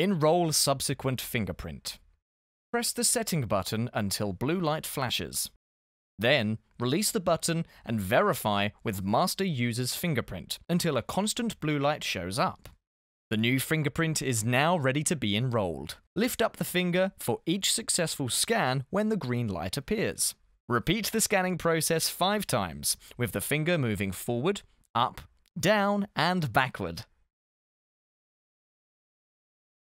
Enroll subsequent fingerprint. Press the setting button until blue light flashes. Then, release the button and verify with master user's fingerprint until a constant blue light shows up. The new fingerprint is now ready to be enrolled. Lift up the finger for each successful scan when the green light appears. Repeat the scanning process five times, with the finger moving forward, up, down, and backward.